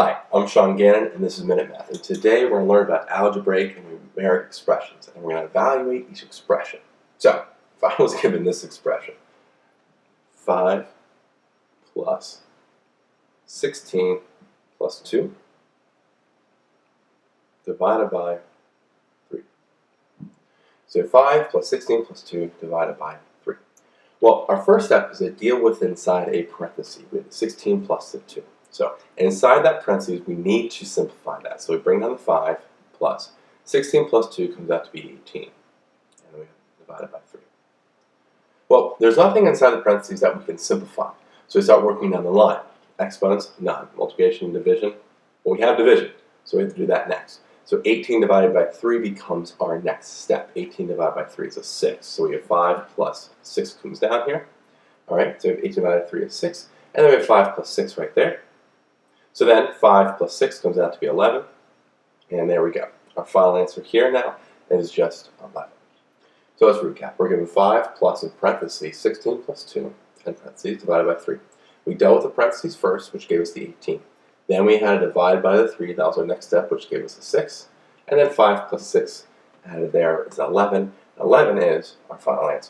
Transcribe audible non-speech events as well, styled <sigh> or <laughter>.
Hi, I'm Sean Gannon, and this is Minute Math. And today we're going to learn about algebraic and numeric expressions, and we're going to evaluate each expression. So, if I was <laughs> given this expression, 5 plus 16 plus 2 divided by 3. So 5 plus 16 plus 2 divided by 3. Well, our first step is to deal with inside a parenthesis with 16 plus the 2. So inside that parentheses, we need to simplify that. So we bring down the 5 plus. plus 16 plus 2 comes out to be 18. And we divide it by 3. Well, there's nothing inside the parentheses that we can simplify. So we start working down the line. Exponents, none. Multiplication division, well, we have division. So we have to do that next. So 18 divided by 3 becomes our next step. 18 divided by 3 is a 6. So we have 5 plus 6 comes down here. All right, so 18 divided by 3 is 6. And then we have 5 plus 6 right there. So then 5 plus 6 comes out to be 11. And there we go. Our final answer here now is just 11. So let's recap. We're given 5 plus in parentheses 16 plus 2 in parentheses divided by 3. We dealt with the parentheses first, which gave us the 18. Then we had to divide by the 3. That was our next step, which gave us a 6. And then 5 plus 6 added there is 11. 11 is our final answer.